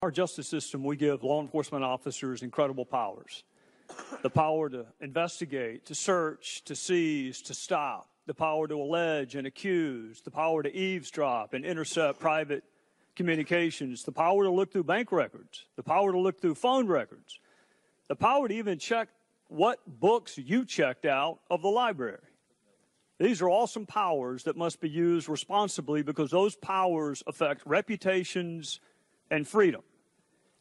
our justice system, we give law enforcement officers incredible powers. The power to investigate, to search, to seize, to stop, the power to allege and accuse, the power to eavesdrop and intercept private communications, the power to look through bank records, the power to look through phone records, the power to even check what books you checked out of the library. These are awesome powers that must be used responsibly because those powers affect reputations and freedom.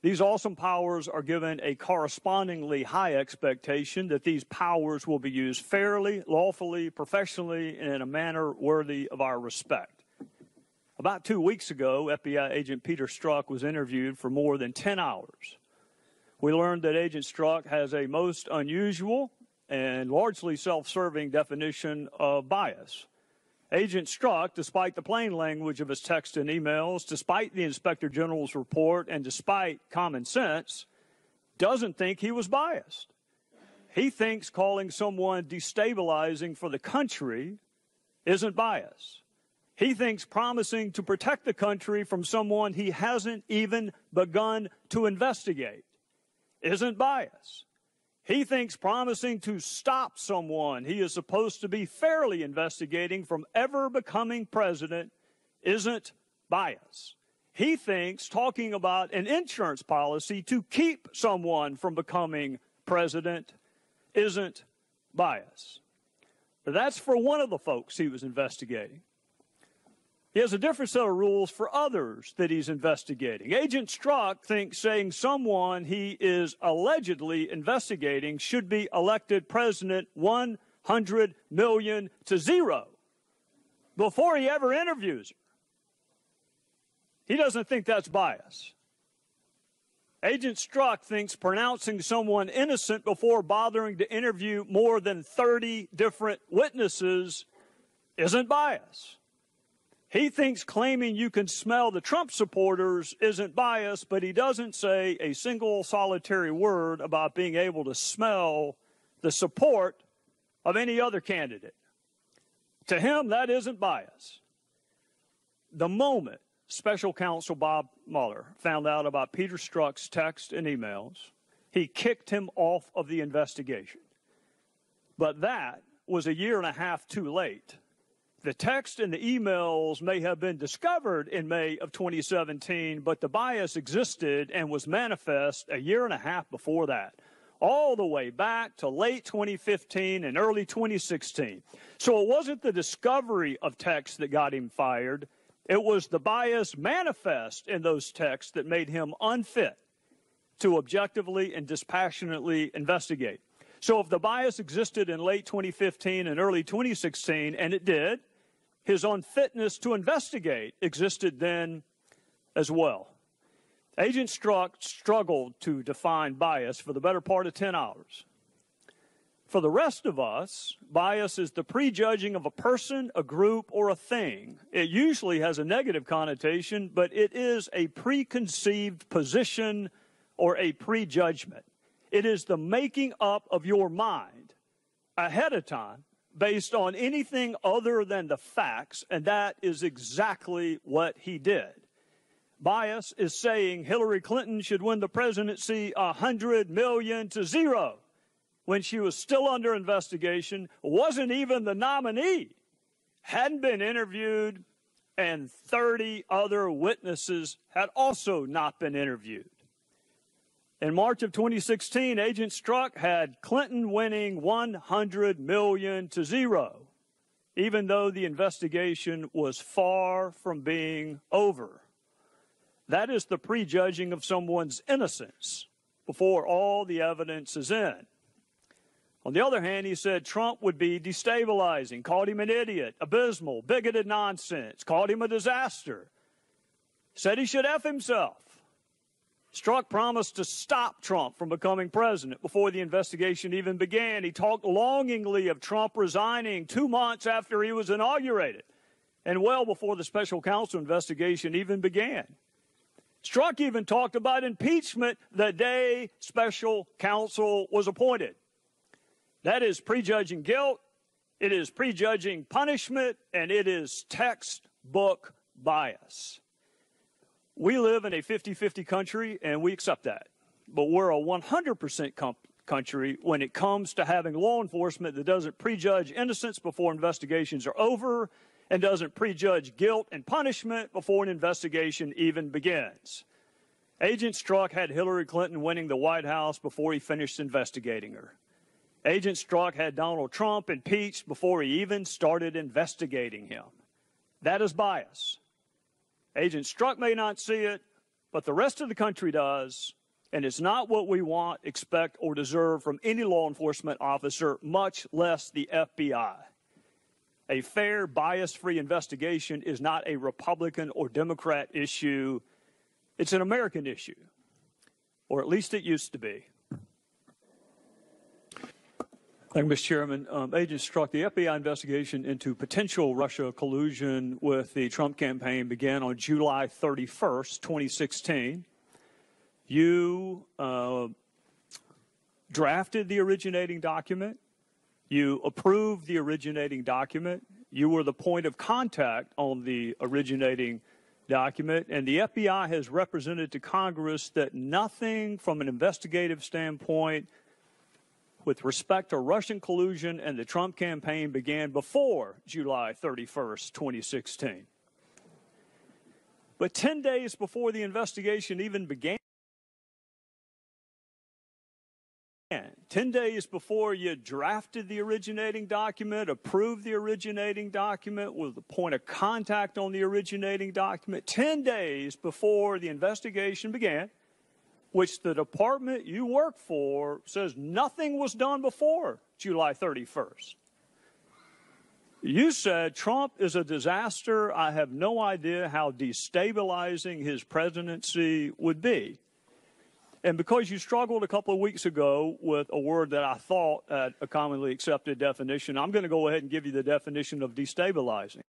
These awesome powers are given a correspondingly high expectation that these powers will be used fairly, lawfully, professionally, and in a manner worthy of our respect. About two weeks ago, FBI agent Peter Strzok was interviewed for more than 10 hours. We learned that Agent Strzok has a most unusual and largely self-serving definition of bias. Agent Strzok, despite the plain language of his text and emails, despite the Inspector General's report, and despite common sense, doesn't think he was biased. He thinks calling someone destabilizing for the country isn't bias. He thinks promising to protect the country from someone he hasn't even begun to investigate isn't bias. He thinks promising to stop someone he is supposed to be fairly investigating from ever becoming president isn't bias. He thinks talking about an insurance policy to keep someone from becoming president isn't bias. That's for one of the folks he was investigating. He has a different set of rules for others that he's investigating. Agent Strzok thinks saying someone he is allegedly investigating should be elected president 100 million to zero before he ever interviews her. He doesn't think that's bias. Agent Strzok thinks pronouncing someone innocent before bothering to interview more than 30 different witnesses isn't bias. He thinks claiming you can smell the Trump supporters isn't bias, but he doesn't say a single solitary word about being able to smell the support of any other candidate. To him, that isn't bias. The moment special counsel Bob Mueller found out about Peter Strzok's text and emails, he kicked him off of the investigation. But that was a year and a half too late the text and the emails may have been discovered in May of 2017, but the bias existed and was manifest a year and a half before that, all the way back to late 2015 and early 2016. So it wasn't the discovery of text that got him fired. It was the bias manifest in those texts that made him unfit to objectively and dispassionately investigate. So if the bias existed in late 2015 and early 2016, and it did, his unfitness to investigate existed then as well. Agent Strzok struggled to define bias for the better part of 10 hours. For the rest of us, bias is the prejudging of a person, a group, or a thing. It usually has a negative connotation, but it is a preconceived position or a prejudgment. It is the making up of your mind ahead of time based on anything other than the facts, and that is exactly what he did. Bias is saying Hillary Clinton should win the presidency a hundred million to zero when she was still under investigation, wasn't even the nominee, hadn't been interviewed, and 30 other witnesses had also not been interviewed. In March of 2016, Agent Strzok had Clinton winning 100 million to zero, even though the investigation was far from being over. That is the prejudging of someone's innocence before all the evidence is in. On the other hand, he said Trump would be destabilizing, called him an idiot, abysmal, bigoted nonsense, called him a disaster, said he should F himself. Strzok promised to stop Trump from becoming president before the investigation even began. He talked longingly of Trump resigning two months after he was inaugurated and well before the special counsel investigation even began. Strzok even talked about impeachment the day special counsel was appointed. That is prejudging guilt, it is prejudging punishment, and it is textbook bias. We live in a 50 50 country and we accept that. But we're a 100% com- country when it comes to having law enforcement that doesn't prejudge innocence before investigations are over and doesn't prejudge guilt and punishment before an investigation even begins. Agent Strzok had Hillary Clinton winning the White House before he finished investigating her. Agent Strzok had Donald Trump impeached before he even started investigating him. That is bias. Agent Strzok may not see it, but the rest of the country does, and it's not what we want, expect, or deserve from any law enforcement officer, much less the FBI. A fair, bias free investigation is not a Republican or Democrat issue, it's an American issue, or at least it used to be. Thank you, Mr. Chairman. Um, Agent Strzok the FBI investigation into potential Russia collusion with the Trump campaign began on July 31st, 2016. You uh, drafted the originating document. You approved the originating document. You were the point of contact on the originating document. And the FBI has represented to Congress that nothing from an investigative standpoint with respect to Russian collusion and the Trump campaign began before July 31st, 2016. But 10 days before the investigation even began, 10 days before you drafted the originating document, approved the originating document, with the point of contact on the originating document, 10 days before the investigation began, which the department you work for says nothing was done before July 31st. You said Trump is a disaster. I have no idea how destabilizing his presidency would be. And because you struggled a couple of weeks ago with a word that I thought a commonly accepted definition, I'm going to go ahead and give you the definition of destabilizing.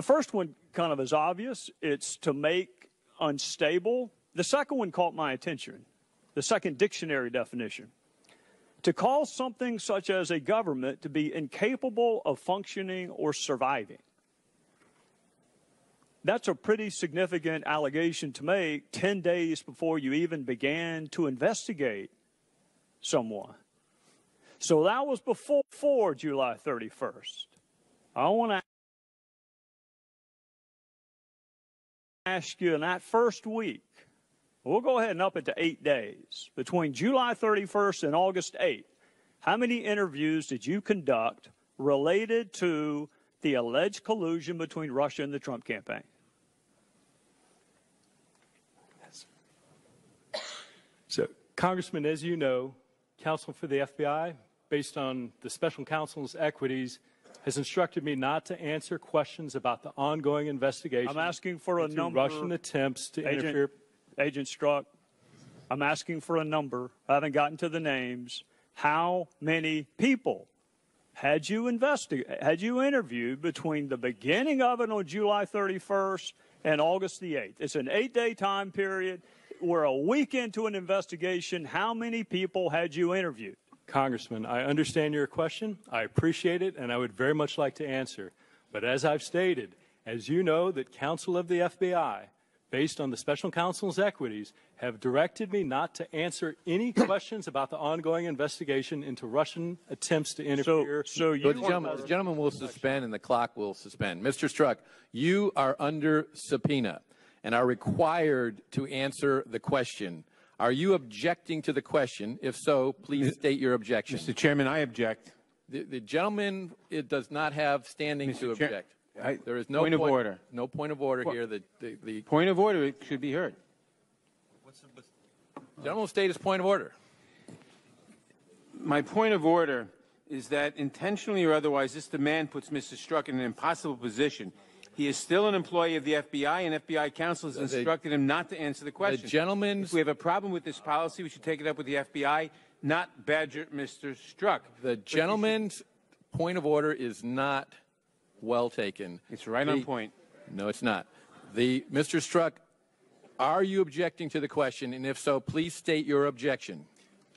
The first one kind of is obvious it's to make unstable. The second one caught my attention, the second dictionary definition. To call something such as a government to be incapable of functioning or surviving. That's a pretty significant allegation to make 10 days before you even began to investigate someone. So that was before, before July 31st. I want to ask you in that first week, we'll go ahead and up it to eight days, between July 31st and August 8th, how many interviews did you conduct related to the alleged collusion between Russia and the Trump campaign? So, Congressman, as you know, counsel for the FBI, based on the special counsel's equities, has instructed me not to answer questions about the ongoing investigation. I'm asking for a number. Russian attempts to Agent, interfere. Agent Strzok, I'm asking for a number. I haven't gotten to the names. How many people had you investigated, had you interviewed between the beginning of it on July 31st and August the 8th? It's an eight day time period. We're a week into an investigation. How many people had you interviewed? Congressman, I understand your question. I appreciate it, and I would very much like to answer. But as I've stated, as you know, that counsel of the FBI, based on the special counsel's equities, have directed me not to answer any questions about the ongoing investigation into Russian attempts to interfere. So, so you, the gentleman, the gentleman will suspend and the clock will suspend. Mr. Strzok, you are under subpoena and are required to answer the question. Are you objecting to the question? If so, please state your objection. Mr. Chairman, I object. The, the gentleman it does not have standing Mr. to Chair- object. I- there is no point of order. No point of order here. The, the, the Point of order, it should be heard. gentleman will state his point of order. My point of order is that intentionally or otherwise, this demand puts Mr. Strzok in an impossible position. He is still an employee of the FBI, and FBI counsel has instructed him not to answer the question. gentleman's- If we have a problem with this policy, we should take it up with the FBI, not badger Mr. Strzok. The gentleman's point of order is not well taken. It's right The- on point. No, it's not. The Mr. Strzok, are you objecting to the question? And if so, please state your objection.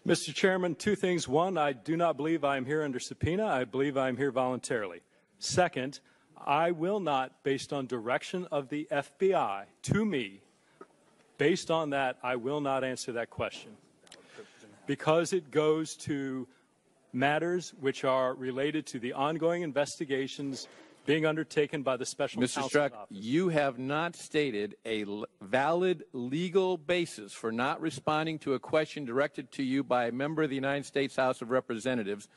Mr. Chairman, two things. One, I do not believe I am here under subpoena. I believe I am here voluntarily. Second, I will not, based on direction of the FBI to me, based on that, I will not answer that question. Because it goes to matters which are related to the ongoing investigations being undertaken by the special Mr. office. you have not stated a l- valid legal basis for not responding to a question directed to you by a member of the United States House of Representatives,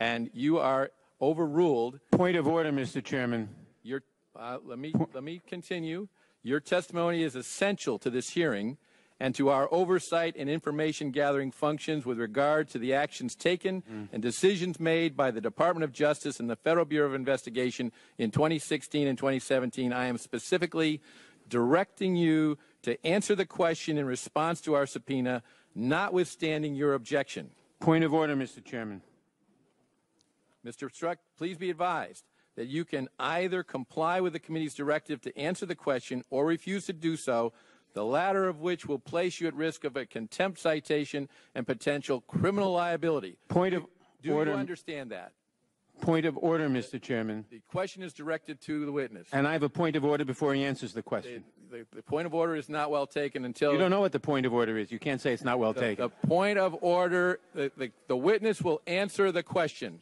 and you are overruled. Point of order, Mr. Chairman. Your, uh, let me let me continue. Your testimony is essential to this hearing and to our oversight and information gathering functions with regard to the actions taken and decisions made by the Department of Justice and the Federal Bureau of Investigation in 2016 and 2017. I am specifically directing you to answer the question in response to our subpoena, notwithstanding your objection. Point of order, Mr. Chairman. Mr. Strzok, please be advised that you can either comply with the committee's directive to answer the question or refuse to do so, the latter of which will place you at risk of a contempt citation and potential criminal liability. Point of Do order. you understand that? Point of order, Mr. Chairman. The question is directed to the witness. And I have a point of order before he answers the The, question. the- the point of order is not well taken until You don't know what the point of order is. You can't say it's not well the, taken. the point of order. The, the, the witness will answer the question.